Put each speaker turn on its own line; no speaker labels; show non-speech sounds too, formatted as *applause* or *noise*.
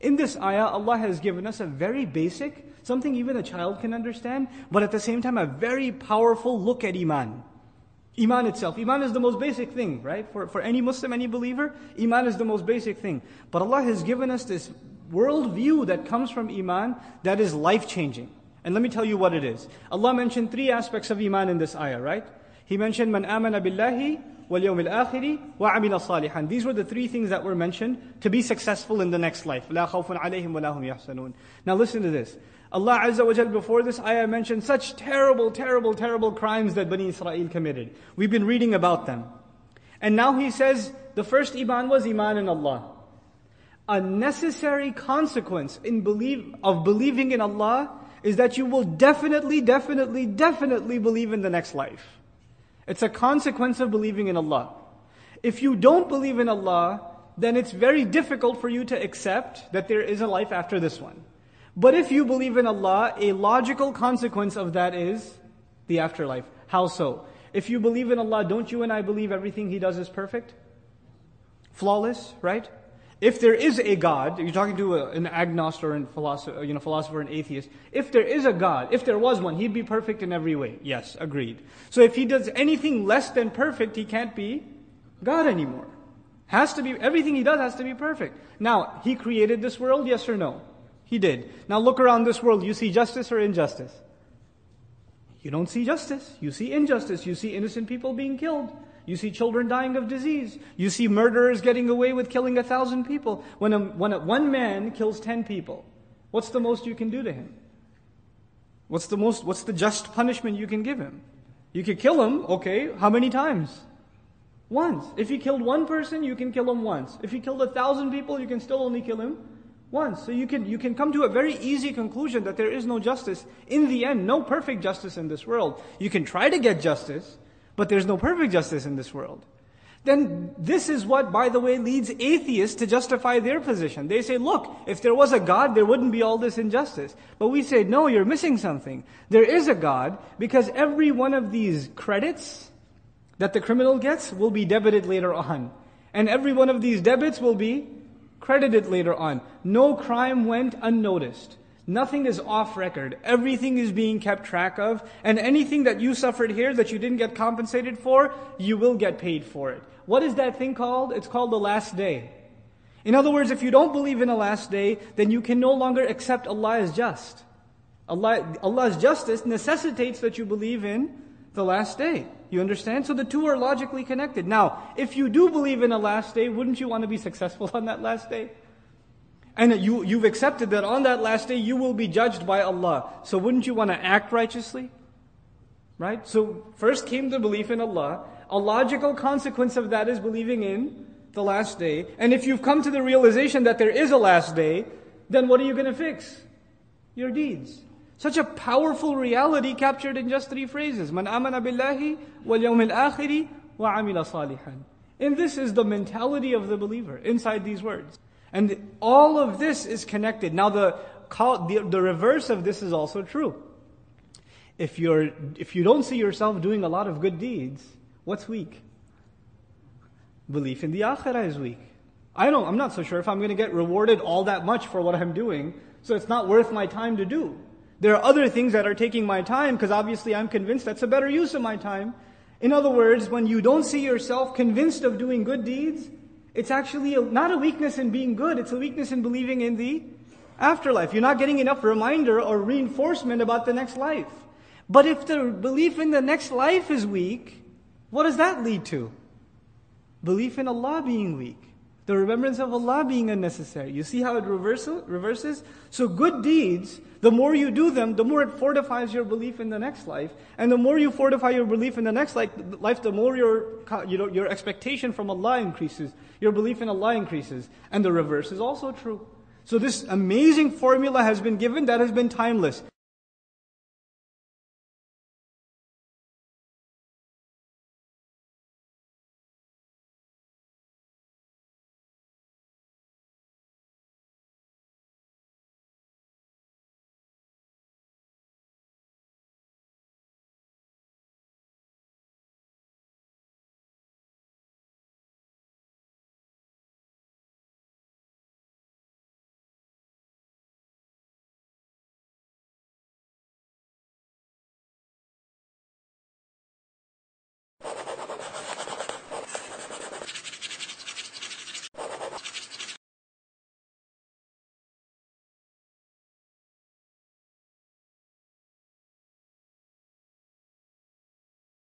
In this ayah, Allah has given us a very basic, something even a child can understand, but at the same time a very powerful look at Iman. Iman itself. Iman is the most basic thing, right? For, for any Muslim, any believer, Iman is the most basic thing. But Allah has given us this worldview that comes from Iman that is life changing. And let me tell you what it is. Allah mentioned three aspects of Iman in this ayah, right? He mentioned, Man amana billahi وَالْيَوْمِ الْآخِرِ وَعَمِلَ صَالِحًا These were the three things that were mentioned to be successful in the next life. لَا خَوْفٌ عَلَيْهِمْ وَلَا هُمْ يَحْسَنُونَ Now listen to this. Allah Azza wa Jal before this ayah mentioned such terrible, terrible, terrible crimes that Bani Israel committed. We've been reading about them. And now He says the first iman was iman in Allah. A necessary consequence in believe, of believing in Allah is that you will definitely, definitely, definitely believe in the next life. It's a consequence of believing in Allah. If you don't believe in Allah, then it's very difficult for you to accept that there is a life after this one. But if you believe in Allah, a logical consequence of that is the afterlife. How so? If you believe in Allah, don't you and I believe everything He does is perfect? Flawless, right? If there is a God, you're talking to a, an agnostic or a philosopher, you know, philosopher and atheist. If there is a God, if there was one, he'd be perfect in every way. Yes, agreed. So if he does anything less than perfect, he can't be God anymore. Has to be, everything he does has to be perfect. Now, he created this world, yes or no? He did. Now look around this world, you see justice or injustice? You don't see justice. You see injustice. You see innocent people being killed. You see children dying of disease. You see murderers getting away with killing a thousand people. When, a, when a, one man kills ten people, what's the most you can do to him? What's the most, what's the just punishment you can give him? You could kill him, okay, how many times? Once. If you killed one person, you can kill him once. If you killed a thousand people, you can still only kill him once. So you can, you can come to a very easy conclusion that there is no justice. In the end, no perfect justice in this world. You can try to get justice, but there's no perfect justice in this world. Then this is what, by the way, leads atheists to justify their position. They say, look, if there was a God, there wouldn't be all this injustice. But we say, no, you're missing something. There is a God because every one of these credits that the criminal gets will be debited later on. And every one of these debits will be credited later on. No crime went unnoticed. Nothing is off record. Everything is being kept track of. And anything that you suffered here that you didn't get compensated for, you will get paid for it. What is that thing called? It's called the last day. In other words, if you don't believe in a last day, then you can no longer accept Allah as just. Allah, Allah's justice necessitates that you believe in the last day. You understand? So the two are logically connected. Now, if you do believe in a last day, wouldn't you want to be successful *laughs* on that last day? And you, you've accepted that on that last day you will be judged by Allah. So wouldn't you want to act righteously? Right? So first came the belief in Allah. A logical consequence of that is believing in the last day. And if you've come to the realization that there is a last day, then what are you going to fix? Your deeds. Such a powerful reality captured in just three phrases. Man amana billahi wal yawmil akhiri wa amila salihan. And this is the mentality of the believer inside these words. And all of this is connected. Now the, the, the reverse of this is also true. If you're, if you don't see yourself doing a lot of good deeds, what's weak? Belief in the akhirah is weak. I don't, I'm not so sure if I'm going to get rewarded all that much for what I'm doing, so it's not worth my time to do. There are other things that are taking my time because obviously I'm convinced that's a better use of my time. In other words, when you don't see yourself convinced of doing good deeds, it's actually a, not a weakness in being good, it's a weakness in believing in the afterlife. You're not getting enough reminder or reinforcement about the next life. But if the belief in the next life is weak, what does that lead to? Belief in Allah being weak. The remembrance of Allah being unnecessary. You see how it reverses? So good deeds, the more you do them, the more it fortifies your belief in the next life. And the more you fortify your belief in the next life, the more your, you know, your expectation from Allah increases. Your belief in Allah increases. And the reverse is also true. So this amazing formula has been given that has been timeless.